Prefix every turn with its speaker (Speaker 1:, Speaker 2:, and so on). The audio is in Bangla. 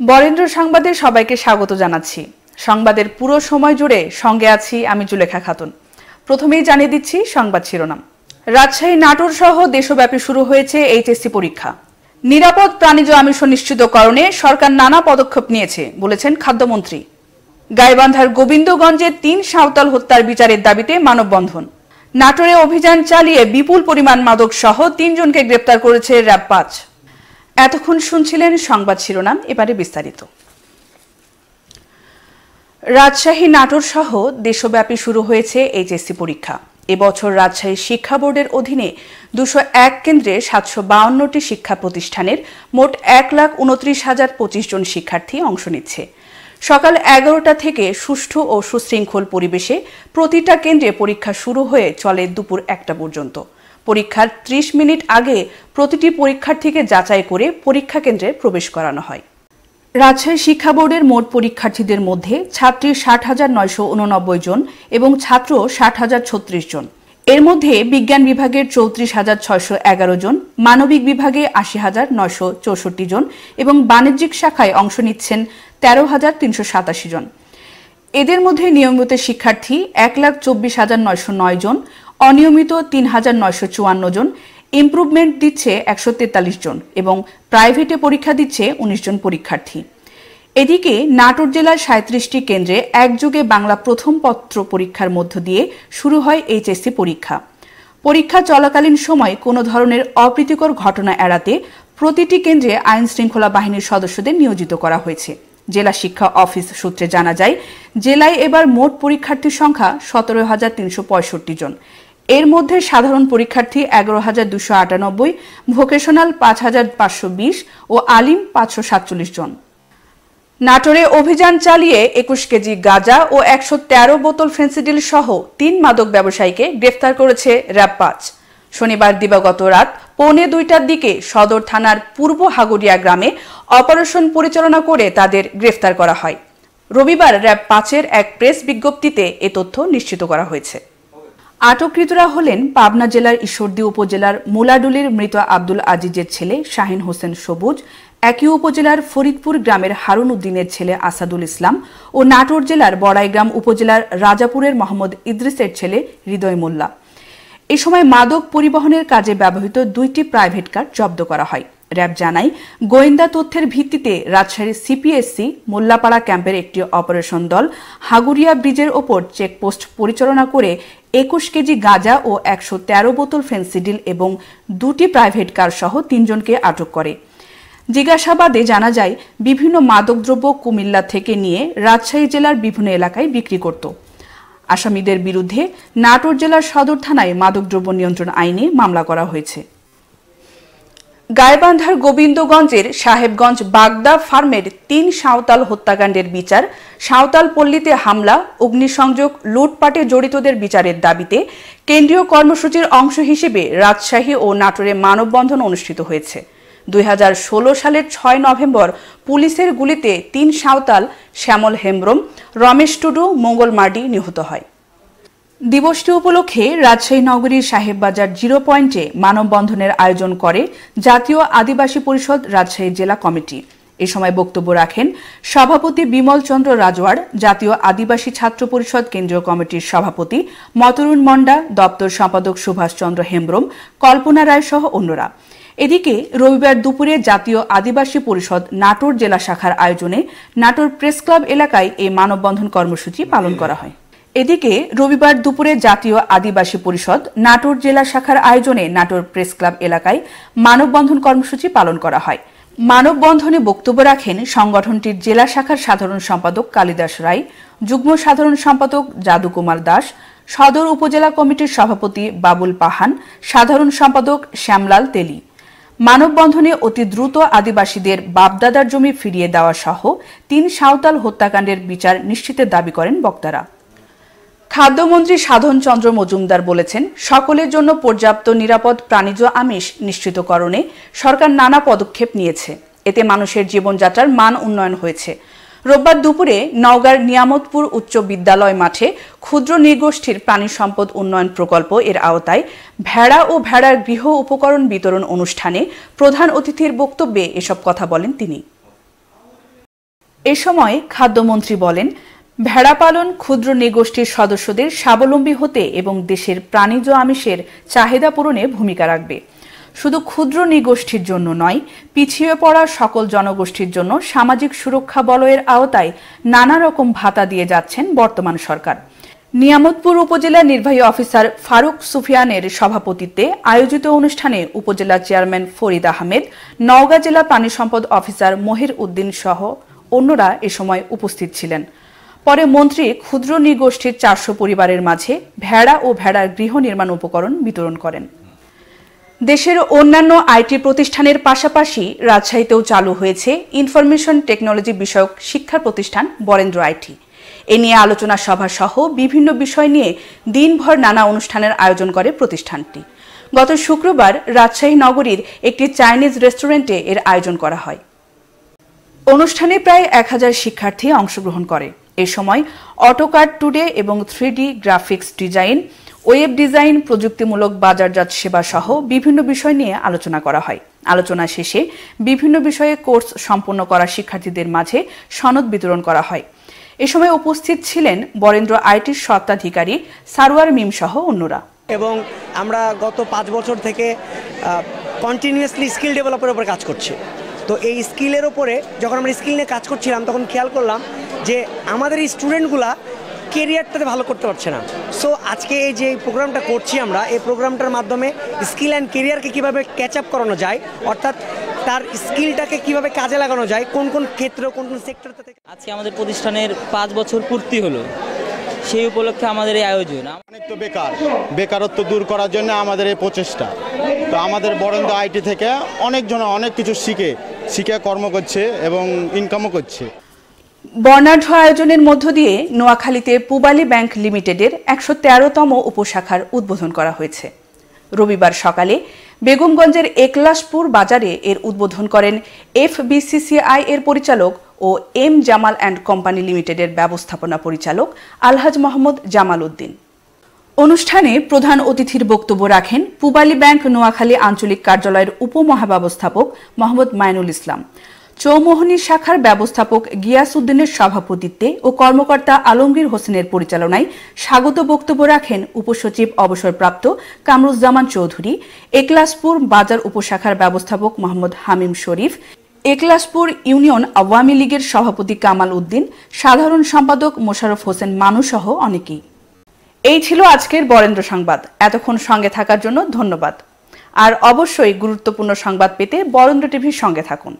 Speaker 1: বরেন্দ্র সংবাদে সবাইকে স্বাগত জানাচ্ছি। সংবাদের পুরো সময় জুড়ে সঙ্গে আছি আমি জুলেখা খাতুন। প্রথমেই জানিয়ে দিচ্ছি সংবাদ শিরোনাম। রাজশাহী নাটোর সহ দেশব্যাপী শুরু হয়েছে এইচএসসি পরীক্ষা। নিরাপদ প্রাণীজ আমিষ নিশ্চিতকরণে সরকার নানা পদক্ষেপ নিয়েছে, বলেছেন খাদ্যমন্ত্রী। গাইবান্ধার গোবিন্দগঞ্জে তিন সাঁওতাল হত্যার বিচারের দাবিতে মানববন্ধন। নাটোরে অভিযান চালিয়ে বিপুল পরিমাণ মাদক সহ তিনজনকে গ্রেপ্তার করেছে র্যাব পাঁচ। এতক্ষণ শুনছিলেন সংবাদ শিরোনাম, এবারে বিস্তারিত। রাজশাহী নাটোর সহ দেশব্যাপী শুরু হয়েছে এইচএসসি পরীক্ষা। এবছর রাজশাহী শিক্ষা বোর্ডের অধীনে দুশো এক কেন্দ্রে সাতশো বাউন্নটি শিক্ষা প্রতিষ্ঠানের মোট এক লাখ উনত্রিশ হাজার পঁচিশ জন শিক্ষার্থী অংশ নিচ্ছে। সকাল এগারোটা থেকে সুষ্ঠু ও সুশৃঙ্খল পরিবেশে প্রতিটা কেন্দ্রে পরীক্ষা শুরু হয়ে চলে দুপুর একটা পর্যন্ত। পরীক্ষার ত্রিশ মিনিট আগে প্রতিটি পরীক্ষার্থীকে যাচাই করে পরীক্ষা কেন্দ্রে প্রবেশ করানো হয়। রাজশাহী শিক্ষা বোর্ডের মোট পরীক্ষার্থীদের মধ্যে ছাত্রী ষাট হাজার নয়শো উননব্বই জন এবং ছাত্র ষাট হাজার ছত্রিশ জন। এর মধ্যে বিজ্ঞান বিভাগের চৌত্রিশ হাজার ছয়শো এগারো জন, মানবিক বিভাগে আশি হাজার নয়শো চৌষট্টি জন এবং বাণিজ্যিক শাখায় অংশ নিচ্ছেন তেরো হাজার তিনশো সাতাশি জন। এদের মধ্যে নিয়মিত শিক্ষার্থী এক লাখ চব্বিশ হাজার নয়শো নয় জন অনিয়মিত তিন হাজার নয়শো চুয়ান্ন জন ইমপ্রুভমেন্ট দিচ্ছে একশো তেতাল্লিশ জন এবং প্রাইভেটে পরীক্ষা দিচ্ছে উনিশ জন পরীক্ষার্থী। এদিকে নাটোর জেলার সাঁত্রিশটি কেন্দ্রে একযোগে বাংলা প্রথম পত্র পরীক্ষার মধ্য দিয়ে শুরু হয় এইচএসসি পরীক্ষা। পরীক্ষা চলাকালীন সময় কোনো ধরনের অপ্রীতিকর ঘটনা এড়াতে প্রতিটি কেন্দ্রে আইন শৃঙ্খলা বাহিনীর সদস্যদের নিয়োজিত করা হয়েছে। জেলা শিক্ষা অফিস সূত্রে জানা যায়, জেলায় এবার মোট পরীক্ষার্থীর সংখ্যা সতেরো হাজার তিনশো পঁয়ষট্টি জন। এর মধ্যে সাধারণ পরীক্ষার্থী এগারো হাজার দুশো আটানব্বই, ভোকেশনাল পাঁচ হাজার পাঁচশো বিশ ও আলিম পাঁচশো সাতচল্লিশ জন। নাটোরে অভিযান চালিয়ে একুশ কেজি গাঁজা ও একশো তেরো বোতল ফেন্সিডিল সহ তিন মাদক ব্যবসায়ীকে গ্রেফতার করেছে র্যাব পাঁচ। শনিবার দিবাগত রাত পৌনে দুইটার দিকে সদর থানার পূর্ব হাগুরিয়া গ্রামে অপারেশন পরিচালনা করে তাদের গ্রেফতার করা হয়। রবিবার র্যাব পাঁচের এক প্রেস বিজ্ঞপ্তিতে এ তথ্য নিশ্চিত করা হয়েছে। আটককৃতরা হলেন পাবনা জেলার ঈশ্বরদী উপজেলার মুলাডুলির মৃত আব্দুল আজিজের ছেলে শাহিন হোসেন সবুজ, একই উপজেলার ফরিদপুর গ্রামের হারুন উদ্দিনের ছেলে আসাদুল ইসলাম ও নাটোর জেলার বড়াইগ্রাম উপজেলার রাজাপুরের মোহাম্মদ ইদ্রিসের ছেলে হৃদয় মোল্লা। এ সময় মাদক পরিবহনের কাজে ব্যবহৃত দুইটি প্রাইভেট কার জব্দ করা হয়। র্যাব জানায়, গোয়েন্দা তথ্যের ভিত্তিতে রাজশাহীর সিপিএসসি মোল্লাপাড়া ক্যাম্পের একটি অপারেশন দল হাগুরিয়া ব্রিজের ওপর চেকপোস্ট পরিচালনা করে একুশ কেজি গাঁজা ও একশো তেরো বোতল ফেন্সিডিল এবং দুটি প্রাইভেট কার সহ তিনজনকে আটক করে। জিজ্ঞাসাবাদে জানা যায়, বিভিন্ন মাদকদ্রব্য কুমিল্লা থেকে নিয়ে রাজশাহী জেলার বিভিন্ন এলাকায় বিক্রি করত। আসামিদের বিরুদ্ধে নাটোর জেলার সদর থানায় মাদকদ্রব্য নিয়ন্ত্রণ আইনে মামলা করা হয়েছে। গাইবান্ধার গোবিন্দগঞ্জের সাহেবগঞ্জ বাগদা ফার্মের তিন সাঁওতাল হত্যাকাণ্ডের বিচার সাঁওতাল পল্লীতে হামলা, অগ্নিসংযোগ, লুটপাটে জড়িতদের বিচারের দাবিতে কেন্দ্রীয় কর্মসূচির অংশ হিসেবে রাজশাহী ও নাটোরে মানববন্ধন অনুষ্ঠিত হয়েছে। দুই হাজার ষোলো সালের ছয় নভেম্বর পুলিশের গুলিতে তিন সাঁওতাল, শ্যামল হেমব্রম, রমেশ টুডু, মঙ্গল মার্ডি নিহত হয়। দিবসটি উপলক্ষে রাজশাহী নগরীর সাহেববাজার জিরো পয়েন্টে মানববন্ধনের আয়োজন করে জাতীয় আদিবাসী পরিষদ রাজশাহী জেলা কমিটি। এ সময় বক্তব্য রাখেন সভাপতি বিমল চন্দ্র রাজওয়ার জাতীয় আদিবাসী ছাত্র পরিষদ কেন্দ্রীয় কমিটির সভাপতি মতরুণ মন্ডা দপ্তর সম্পাদক সুভাষ চন্দ্র হেমব্রম, কল্পনা রায় সহ অন্যরা। এদিকে রবিবার দুপুরে জাতীয় আদিবাসী পরিষদ নাটোর জেলা শাখার আয়োজনে নাটোর প্রেস ক্লাব এলাকায় এই মানববন্ধন কর্মসূচি পালন করা হয়। এদিকে রবিবার দুপুরে জাতীয় আদিবাসী পরিষদ নাটোর জেলা শাখার আয়োজনে নাটোর প্রেস ক্লাব এলাকায় মানববন্ধন কর্মসূচি পালন করা হয়। মানববন্ধনে বক্তব্য রাখেন সংগঠনটির জেলা শাখার সাধারণ সম্পাদক কালিদাস রায়, যুগ্ম সাধারণ সম্পাদক যাদুকুমার দাস, সদর উপজেলা কমিটির সভাপতি বাবুল পাহান, সাধারণ সম্পাদক শ্যামলাল তেলি। মানববন্ধনে অতি দ্রুত আদিবাসীদের বাপদাদার জমি ফিরিয়ে দেওয়া সহ তিন সাঁওতাল হত্যাকাণ্ডের বিচার নিশ্চিতের দাবি করেন বক্তারা। খাদ্যমন্ত্রী সাধন চন্দ্র মজুমদার বলেছেন, সকলের জন্য পর্যাপ্ত নিরাপদ প্রাণীজ আমিষ নিশ্চিতকরণে সরকার নানা পদক্ষেপ নিয়েছে। এতে মানুষের জীবনযাত্রার মান উন্নয়ন হয়েছে। রোববার দুপুরে নওগাঁর নিয়ামতপুর উচ্চ বিদ্যালয় মাঠে ক্ষুদ্র নৃগোষ্ঠীর প্রাণী সম্পদ উন্নয়ন প্রকল্প এর আওতায় ভেড়া ও ভেড়ার গৃহ উপকরণ বিতরণ অনুষ্ঠানে প্রধান অতিথির বক্তব্যে এসব কথা বলেন তিনি। এ সময় খাদ্যমন্ত্রী বলেন ভেড়া পালন ক্ষুদ্র নৃগোষ্ঠীর সদস্যদের স্বাবলম্বী হতে এবং দেশের প্রাণীজ আমিষের চাহিদা পূরণে ভূমিকা রাখবে। শুধু ক্ষুদ্র নৃগোষ্ঠীর জন্য নয়, পিছিয়ে পড়া সকল জনগোষ্ঠীর জন্য সামাজিক সুরক্ষা বলয়ের আওতায় নানা রকম ভাতা দিয়ে যাচ্ছেন বর্তমান সরকার। নিয়ামতপুর উপজেলা নির্বাহী অফিসার ফারুক সুফিয়ানের সভাপতিত্বে আয়োজিত অনুষ্ঠানে উপজেলা চেয়ারম্যান ফরিদ আহমেদ, নওগাঁ জেলা প্রাণী সম্পদ অফিসার মহির উদ্দিন সহ অন্যরা এ সময় উপস্থিত ছিলেন। পরে মন্ত্রী ক্ষুদ্র নৃগোষ্ঠীর চারশো পরিবারের মাঝে ভেড়া ও ভেড়ার গৃহ নির্মাণ উপকরণ বিতরণ করেন। দেশের অন্যান্য আইটি প্রতিষ্ঠানের পাশাপাশি রাজশাহীতেও চালু হয়েছে ইনফরমেশন টেকনোলজি বিষয়ক শিক্ষা প্রতিষ্ঠান বরেন্দ্র আইটি। এ নিয়ে আলোচনা সভা সহ বিভিন্ন বিষয় নিয়ে দিনভর নানা অনুষ্ঠানের আয়োজন করে প্রতিষ্ঠানটি। গত শুক্রবার রাজশাহী নগরীর একটি চাইনিজ রেস্টুরেন্টে এর আয়োজন করা হয়। অনুষ্ঠানে প্রায় এক হাজার শিক্ষার্থী অংশগ্রহণ করে। এ সময় অটোকার্ড টুডে এবং three graphics design, web design, প্রযুক্তিমূলক বাজারজাত সেবা সহ বিভিন্ন বিষয় নিয়ে আলোচনা করা হয়। আলোচনা শেষে বিভিন্ন বিষয়ে কোর্স সম্পন্ন করা শিক্ষার্থীদের মাঝে সনদ বিতরণ করা হয়। এ সময় উপস্থিত ছিলেন বরেন্দ্র আইটির স্বত্বাধিকারী সারোয়ার মিম সহ অন্যরা।
Speaker 2: এবং আমরা গত পাঁচ বছর থেকে কন্টিনিউয়াসলি স্কিল ডেভেলপের উপর কাজ করছি। তো এই স্কিলের ওপরে যখন আমরা স্কিল নিয়ে কাজ করছিলাম, তখন খেয়াল করলাম যে আমাদের এই স্টুডেন্টগুলা কেরিয়ারটাতে ভালো করতে পারছে না। সো আজকে এই যে প্রোগ্রামটা করছি আমরা এই প্রোগ্রামটার মাধ্যমে স্কিল অ্যান্ড কেরিয়ারকে কীভাবে ক্যাচ আপ করানো যায় অর্থাৎ তার স্কিলটাকে কীভাবে কাজে লাগানো যায় কোন কোন ক্ষেত্রে কোন কোন সেক্টরতে থেকে
Speaker 3: আজকে আমাদের প্রতিষ্ঠানের পাঁচ বছর পূর্তি হলো। সেই উপলক্ষে আমাদের এই আয়োজন।
Speaker 4: অনেক তো বেকার। বেকারত্ব দূর করার জন্য আমাদের এই প্রচেষ্টা। তো আমাদের বরেন্দ্র আইটি থেকে অনেকজন অনেক কিছু শিখে শিখে কর্ম করছে এবং ইনকামও করছে।
Speaker 1: বর্ণাঢ্য আয়োজনের মধ্য দিয়ে নোয়াখালীতে পুবালী ব্যাংক লিমিটেডের একশো তেরোতম উপশাখার উদ্বোধন করা হয়েছে। রবিবার সকালে বেগমগঞ্জের একলাসপুর বাজারে এর উদ্বোধন করেন এফবিসিসিআই এর পরিচালক ও এম জামাল অ্যান্ড কোম্পানি লিমিটেডের ব্যবস্থাপনা পরিচালক আলহাজ মোহাম্মদ জামাল উদ্দিন। অনুষ্ঠানে প্রধান অতিথির বক্তব্য রাখেন পুবালী ব্যাংক নোয়াখালী আঞ্চলিক কার্যালয়ের উপমহাব্যবস্থাপক মোহাম্মদ মাইনুল ইসলাম। চৌমোহনী শাখার ব্যবস্থাপক গিয়াস উদ্দিনের সভাপতিত্বে ও কর্মকর্তা আলমগীর হোসেনের পরিচালনায় স্বাগত বক্তব্য রাখেন উপসচিব অবসরপ্রাপ্ত কামরুজ্জামান চৌধুরী, একলাসপুর বাজার উপশাখার ব্যবস্থাপক মোহাম্মদ হামিম শরীফ, একলাসপুর ইউনিয়ন আওয়ামী লীগের সভাপতি কামাল উদ্দিন, সাধারণ সম্পাদক মোশারফ হোসেন মানুসহ অনেকেই। এই ছিল আজকের বরেন্দ্র সংবাদ। এতক্ষণ সঙ্গে থাকার জন্য ধন্যবাদ। আর অবশ্যই গুরুত্বপূর্ণ সংবাদ পেতে বরেন্দ্র টিভির সঙ্গে থাকুন।